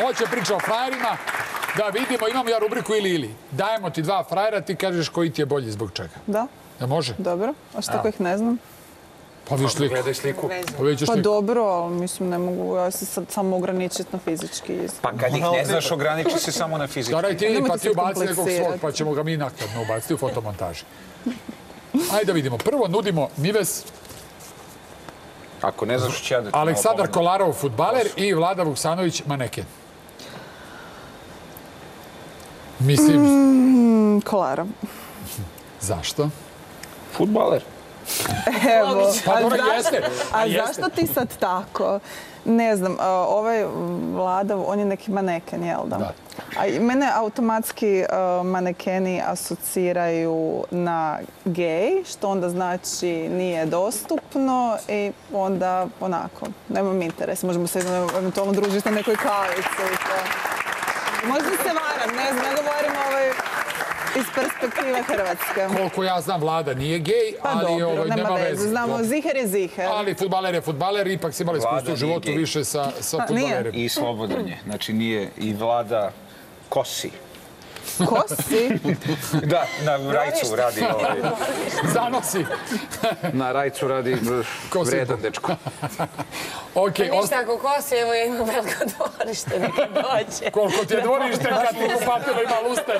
Hoće priča o frajerima. Da vidimo, imamo ja rubriku ili ili. Dajemo ti dva frajera, ti kažeš koji ti je bolji zbog čega. Da, Ne može? dobro. A što ako ih ne znam? Pa vidiš sliku. Gledaj sliku. Pa Pa dobro, ali mislim ne mogu ja se sad samo ograničiti na fizički. Pa kad ih ne znaš, ograniči se samo na fizički. Staraj ti, pa ti ubaci nekog svog, pa ćemo ga mi naknadno ubaciti u fotomontaži. Ajde da vidimo. Prvo nudimo Nives, Ako ne znaš, će ja da Aleksandar. Kolarov, futbaler i Vlada Vuksanović, maneken. Mislim, Mm, Kolara. zašto? Futbaler. Evo, Pa a dobro, zašto- jeste. A A jeste. zašto ti sad tako? Ne znam, ovaj Vlada, on je neki maneken, jel da? Da. A mene automatski manekeni asociraju na gej, što onda znači nije dostupno i onda onako, nemam interes. Možemo se eventualno družiti na nekoj kavici i to. Možda se varam, ne znam, iz perspektive Hrvatske. Koliko ja znam, Vlada nije gej, Pa ali dobro, ovaj, nema veze. Znamo, ziher je ziher. Ali futbaler je futbaler, ipak si imali iskustvo u životu gej. više sa, sa Pa, nije. futbalerima. I slobodan je. Znači nije i vlada kosi. Ko si? Da, na rajcu radi ovaj. Zanosi. Na rajcu radi Kosi. vredan dečko. Ok, osta- Ništa, ako kosi, evo ja imam veliko dvorište, neka dođe. koliko ti je dvorište kad ti kupatilo ima luster.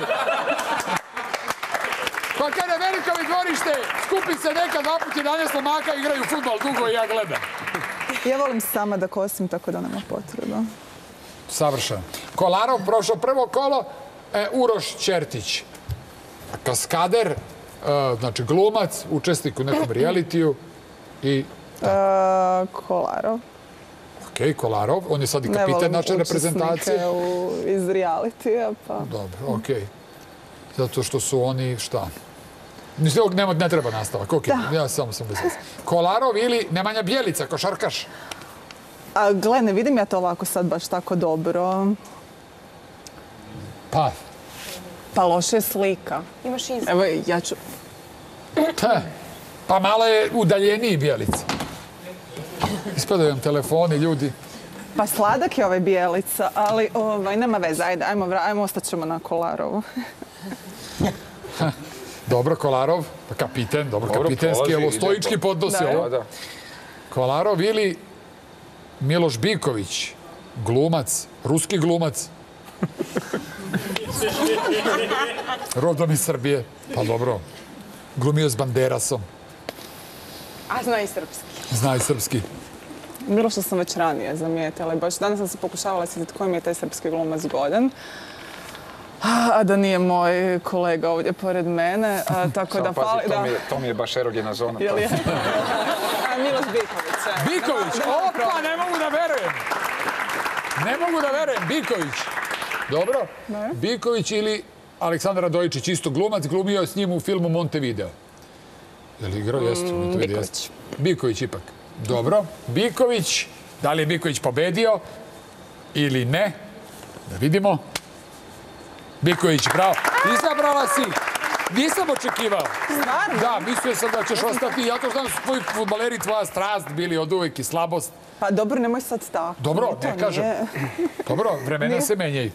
Pa kada je veliko mi dvorište, skupi se neka dva put 11 momaka igraju futbol dugo i ja gledam. Ja volim sama da kosim, tako da nema potreba. Savršeno. Kolarov prošao prvo kolo, e, Uroš Ćertić. Kaskader, e, znači glumac, učesnik u nekom realitiju i E, Kolarov. ok, Kolarov, on je sad i Ne kapitan volim naše reprezentacije. učesnike u, iz realitija, pa... Dobro, ok. Zato što su oni šta? Nema, ne treba nastavak, ok. Ja samo sam bez. Kolarov ili Nemanja Bjelica, košarkaš. A gle, ne vidim ja to ovako sad baš tako dobro. Pa, Pa loše je slika. Imaš iz... Evo, ja ću... te, pa malo je udaljeniji Bjelica. Ispadaju vam telefoni, ljudi. Pa sladak je ovaj bijelica, ali ovaj, nema veze, ajde, ajmo, ajmo ostat ćemo na Kolarovu. Dobro, Kolarov, pa kapiten, dobro, Dobro, kapitenski, evo, stoički to. podnosi Da. ovo. Kolarov ili Miloš Biković, glumac, ruski glumac. Rodom iz Srbije. Pa dobro, glumio s Banderasom, A zna i srpski. zna i srpski. Bilo što sam već ranije zamijetila i baš danas sam se pokušavala sjetiti koji mi je taj srpski glumac zgodan. A da nije moj kolega ovdje pored mene, a, tako da fali... to Da, mi, je, to mi je baš erogena zona. Jel je? A, Miloš Biković. e. Biković, Da, da, da, opa, ne mogu da verujem. Ne mogu da verujem, Biković. Dobro, Ne. Biković ili Aleksandar Radojičić, isto glumac, glumio je s njim u filmu Montevideo. Je li igrao? Jeste, Montevideo. Biković. jeste. Biković ipak. Dobro, Biković, da li je Biković pobedio ili ne? Da vidimo. Biković, bravo. Izabrala si. Nisam očekivao. Stvarno? Da, mislio sam da ćeš ostati. Ja to znam su tvoji futbaleri tvoja strast bili od uvek i slabost. Pa dobro, nemoj sad tako. Dobro, ne kažem. Dobro, vremena se menjaju.